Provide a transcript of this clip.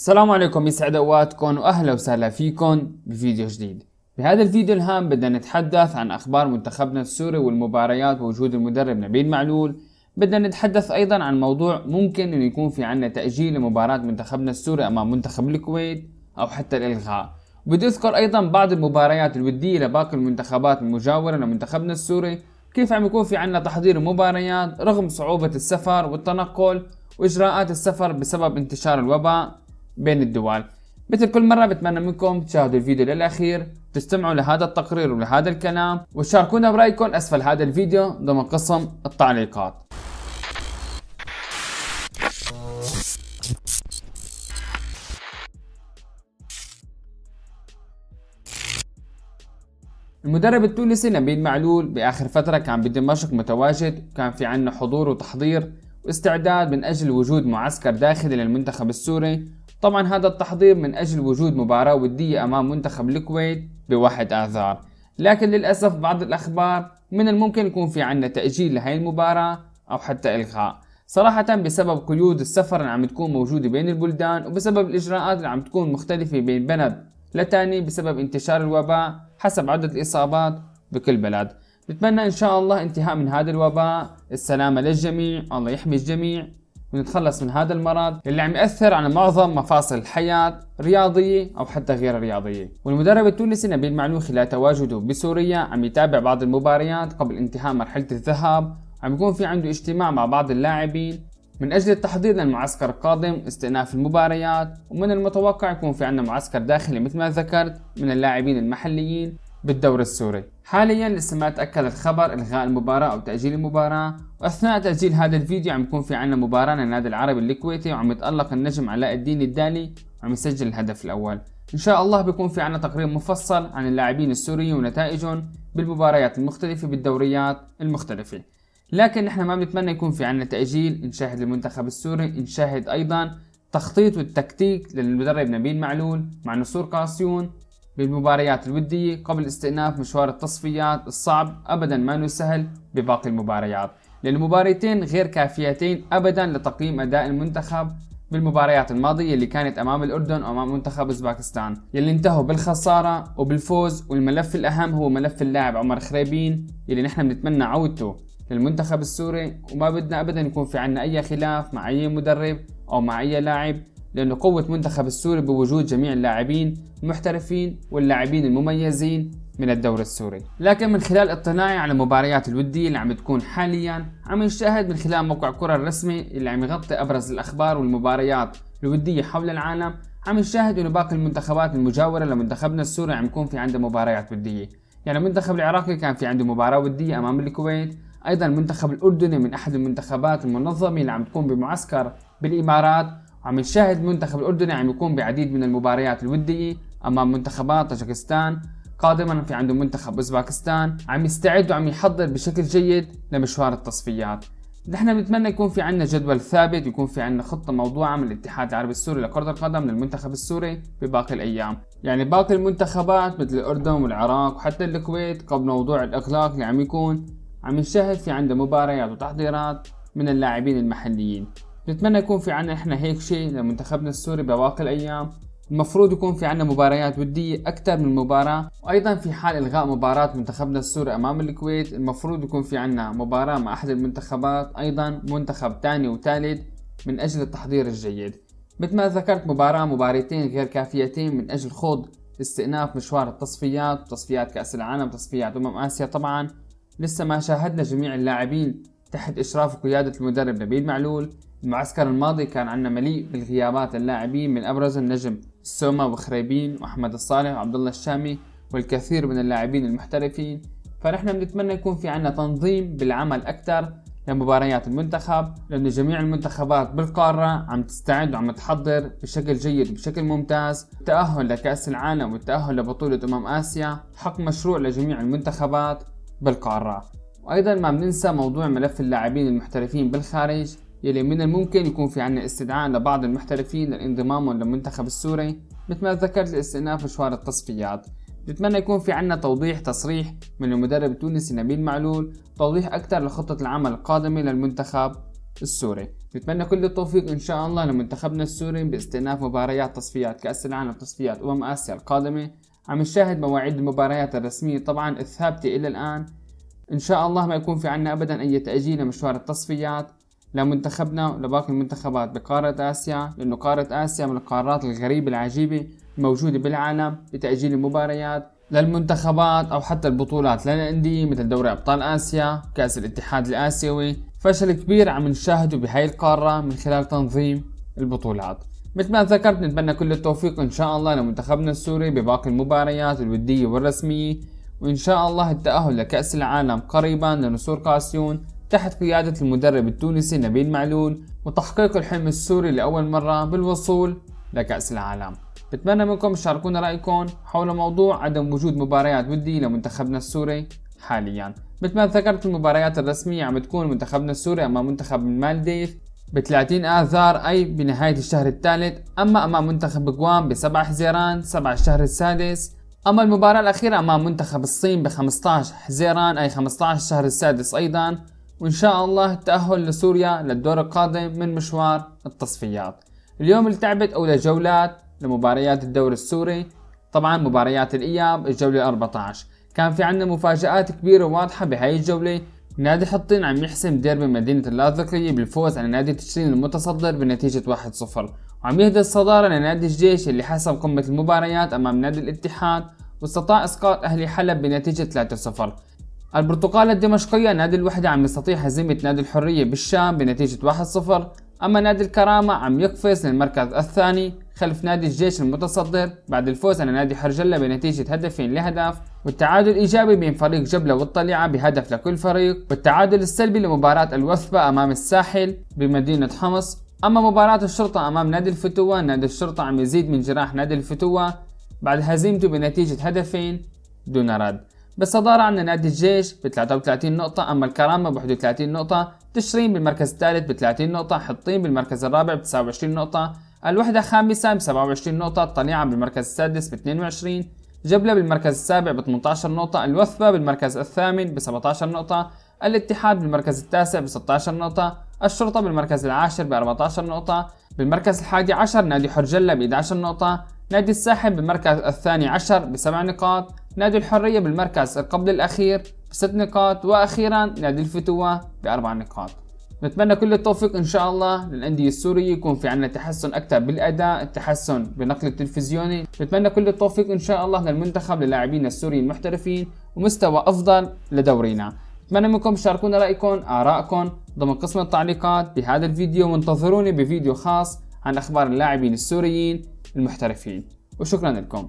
السلام عليكم يسعد أوقاتكم وأهلا وسهلا فيكم بفيديو جديد. بهذا الفيديو الهام بدنا نتحدث عن أخبار منتخبنا السوري والمباريات بوجود المدرب نبيل معلول. بدنا نتحدث أيضا عن موضوع ممكن إنه يكون في عنا تأجيل لمباراة منتخبنا السوري أمام منتخب الكويت أو حتى الإلغاء. بدي أذكر أيضا بعض المباريات الودية لباقي المنتخبات المجاورة لمنتخبنا السوري. كيف عم يكون في عنا تحضير مباريات رغم صعوبة السفر والتنقل وإجراءات السفر بسبب انتشار الوباء؟ بين الدول. مثل كل مرة بتمنى منكم تشاهدوا الفيديو للأخير تستمعوا لهذا التقرير ولهذا الكلام وتشاركونا برأيكم أسفل هذا الفيديو ضمن قسم التعليقات. المدرب التونسي نبيل معلول بآخر فترة كان بدمشق متواجد كان في عنا حضور وتحضير واستعداد من أجل وجود معسكر داخلي للمنتخب السوري طبعا هذا التحضير من أجل وجود مباراة ودية أمام منتخب الكويت بواحد آذار. لكن للأسف بعض الأخبار من الممكن يكون في عنا تأجيل لهي المباراة أو حتى إلغاء. صراحة بسبب قيود السفر اللي عم تكون موجودة بين البلدان وبسبب الإجراءات اللي عم تكون مختلفة بين بلد لتاني بسبب انتشار الوباء حسب عدد الإصابات بكل بلد. نتمنى إن شاء الله انتهاء من هذا الوباء. السلامة للجميع. الله يحمي الجميع. ونتخلص من هذا المرض اللي عم يأثر على معظم مفاصل الحياة رياضية أو حتى غير رياضية والمدرب التونسي نبيل معلول خلال تواجده بسوريا عم يتابع بعض المباريات قبل انتهاء مرحلة الذهاب. عم يكون في عنده اجتماع مع بعض اللاعبين. من أجل التحضير للمعسكر القادم استئناف المباريات. ومن المتوقع يكون في عندنا معسكر داخلي مثل ما ذكرت من اللاعبين المحليين. بالدوري السوري. حاليا لسه ما تأكد الخبر إلغاء المباراة أو تأجيل المباراة. وأثناء تسجيل هذا الفيديو عم يكون في عنا مباراة للنادي العربي الكويتي وعم يتألق النجم علاء الدين الدالي وعم يسجل الهدف الأول. إن شاء الله بيكون في عنا تقرير مفصل عن اللاعبين السوريين ونتائجهم بالمباريات المختلفة بالدوريات المختلفة. لكن نحن ما بنتمنى يكون في عنا تأجيل نشاهد المنتخب السوري نشاهد أيضا تخطيط والتكتيك للمدرب نبيل معلول مع نصور قاسيون بالمباريات الودية قبل استئناف مشوار التصفيات الصعب أبدا ما سهل بباقي المباريات. لأن المباريتين غير كافيتين أبدا لتقييم أداء المنتخب بالمباريات الماضية اللي كانت أمام الأردن وأمام منتخب أوزباكستان. يلي انتهوا بالخسارة وبالفوز والملف الأهم هو ملف اللاعب عمر خريبين يلي نحن بنتمنى عودته للمنتخب السوري. وما بدنا ابدا يكون في عنا أي خلاف مع أي مدرب أو مع أي لاعب لأنه قوة منتخب السوري بوجود جميع اللاعبين المحترفين واللاعبين المميزين من الدوري السوري. لكن من خلال اطلاعي على مباريات الودية اللي عم تكون حاليا عم نشاهد من خلال موقع كرة الرسمي اللي عم يغطي أبرز الأخبار والمباريات الودية حول العالم عم نشاهد إنه باقي المنتخبات المجاورة لمنتخبنا السوري عم يكون في عنده مباريات ودية. يعني المنتخب العراقي كان في عنده مباراة ودية أمام الكويت. أيضا المنتخب الأردني من أحد المنتخبات المنظمة اللي عم تكون بمعسكر بالإمارات. وعم نشاهد المنتخب الأردني عم يكون بعديد من المباريات الودية أمام منتخبات طاجكستان. قادما في عنده منتخب أوزباكستان. عم يستعد وعم يحضر بشكل جيد لمشوار التصفيات. نحن بنتمنى يكون في عندنا جدول ثابت يكون في عندنا خطة موضوعة من الاتحاد العربي السوري لكرة القدم للمنتخب السوري بباقي الأيام. يعني باقي المنتخبات مثل الأردن والعراق وحتى الكويت قبل موضوع الإغلاق اللي عم يكون عم نشاهد في عنده مباريات وتحضيرات من اللاعبين المحليين. نتمنى يكون في عنا إحنا هيك شيء لمنتخبنا السوري بواقي الأيام. المفروض يكون في عنا مباريات ودية أكثر من مباراة. وأيضا في حال إلغاء مباراة منتخبنا السوري أمام الكويت المفروض يكون في عنا مباراة مع أحد المنتخبات أيضا منتخب ثاني وثالث من أجل التحضير الجيد. مثل ما ذكرت مباراة مباريتين غير كافيتين من أجل خوض استئناف مشوار التصفيات تصفيات كأس العالم تصفيات أمم آسيا. طبعا لسه ما شاهدنا جميع اللاعبين تحت إشراف وقيادة المدرب نبيل معلول. المعسكر الماضي كان عندنا مليء بالغيابات اللاعبين من أبرز النجم السوما وخريبين وأحمد الصالح وعبد الله الشامي والكثير من اللاعبين المحترفين. فنحن بنتمنى يكون في عنا تنظيم بالعمل أكثر لمباريات المنتخب لأن جميع المنتخبات بالقارة عم تستعد وعم تحضر بشكل جيد وبشكل ممتاز. التأهل لكأس العالم والتأهل لبطولة أمم آسيا حق مشروع لجميع المنتخبات بالقارة. وأيضا ما بننسى موضوع ملف اللاعبين المحترفين بالخارج يلي من الممكن يكون في عنا استدعاء لبعض المحترفين لانضمامهم للمنتخب السوري مثل ما ذكرت لاستئناف مشوار التصفيات. نتمنى يكون في عنا توضيح تصريح من المدرب التونسي نبيل معلول توضيح أكثر لخطة العمل القادمة للمنتخب السوري. نتمنى كل التوفيق إن شاء الله لمنتخبنا السوري باستئناف مباريات تصفيات كأس العالم تصفيات أمم آسيا القادمة. عم نشاهد مواعيد المباريات الرسمية طبعا الثابتة إلى الآن. إن شاء الله ما يكون في عنا أبدا أي تأجيل لمشوار التصفيات. لمنتخبنا ولباقي المنتخبات بقارة آسيا لأنه قارة آسيا من القارات الغريبة العجيبة الموجودة بالعالم بتأجيل المباريات للمنتخبات أو حتى البطولات للأندية مثل دوري أبطال آسيا كأس الاتحاد الآسيوي. فشل كبير عم نشاهده بهاي القارة من خلال تنظيم البطولات. مثل ما ذكرت نتمنى كل التوفيق إن شاء الله لمنتخبنا السوري بباقي المباريات الودية والرسمية. وإن شاء الله التأهل لكأس العالم قريبا لنسور قاسيون تحت قيادة المدرب التونسي نبيل معلول وتحقيق الحلم السوري لأول مرة بالوصول لكأس العالم. بتمنى منكم تشاركونا رأيكم حول موضوع عدم وجود مباريات ودية لمنتخبنا السوري حاليا. مثل ما ذكرت المباريات الرسمية عم تكون منتخبنا السوري أمام منتخب المالديف ب 30 آذار أي بنهاية الشهر الثالث. أما أمام منتخب جوام ب 7 حزيران 7 الشهر السادس. أما المباراة الأخيرة أمام منتخب الصين ب 15 حزيران أي 15 الشهر السادس أيضا. وإن شاء الله التأهل لسوريا للدور القادم من مشوار التصفيات. اليوم التعبت أولى جولات لمباريات الدوري السوري طبعا مباريات الإياب الجولة 14 كان في عندنا مفاجآت كبيرة وواضحة بهاي الجولة. نادي حطين عم يحسم ديربي مدينة اللاذقية بالفوز على نادي تشرين المتصدر بنتيجة 1-0 وعم يهدى الصدارة لنادي الجيش اللي حسم قمة المباريات أمام نادي الاتحاد واستطاع إسقاط أهلي حلب بنتيجة 3-0 البرتقالة الدمشقية نادي الوحدة عم يستطيع هزيمة نادي الحرية بالشام بنتيجة 1-0 أما نادي الكرامة عم يقفز للمركز الثاني خلف نادي الجيش المتصدر بعد الفوز على نادي حرجلة بنتيجة هدفين لهدف والتعادل الإيجابي بين فريق جبلة والطليعة بهدف لكل فريق والتعادل السلبي لمباراة الوثبة أمام الساحل بمدينة حمص. أما مباراة الشرطة أمام نادي الفتوة نادي الشرطة عم يزيد من جراح نادي الفتوة بعد هزيمته بنتيجة هدفين دون رد. بالصدارة عندنا نادي الجيش ب 33 نقطة أما الكرامة ب 31 نقطة تشرين بالمركز الثالث ب 30 نقطة حطين بالمركز الرابع ب 29 نقطة الوحدة خامسة ب 27 نقطة الطليعة بالمركز السادس ب 22 جبلة بالمركز السابع ب 18 نقطة الوثبة بالمركز الثامن ب 17 نقطة الاتحاد بالمركز التاسع ب 16 نقطة الشرطة بالمركز العاشر ب 14 نقطة بالمركز الحادي عشر نادي حرجلة ب 11 نقطة نادي الساحل بالمركز الثاني عشر بسبع نقاط نادي الحرية بالمركز قبل الأخير بست نقاط وأخيرا نادي الفتوة بأربع نقاط. نتمنى كل التوفيق إن شاء الله للأندية السورية يكون في عندنا تحسن أكثر بالأداء التحسن بالنقل التلفزيوني. نتمنى كل التوفيق إن شاء الله للمنتخب للاعبين السوريين المحترفين ومستوى أفضل لدورينا. اتمنى منكم تشاركونا رأيكم آرائكم ضمن قسم التعليقات بهذا الفيديو وانتظروني بفيديو خاص عن أخبار اللاعبين السوريين المحترفين. وشكرا لكم.